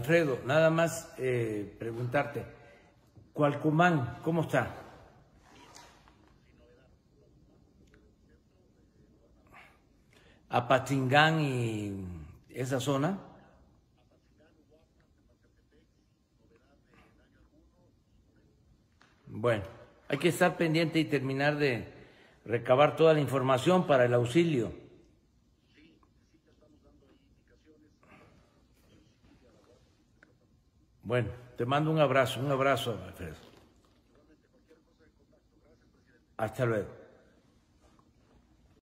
Alfredo, nada más eh, preguntarte, Cualcumán, ¿cómo está? Apatingán y esa zona. Bueno, hay que estar pendiente y terminar de recabar toda la información para el auxilio. Bueno, te mando un abrazo, un abrazo, Alfredo. Hasta luego.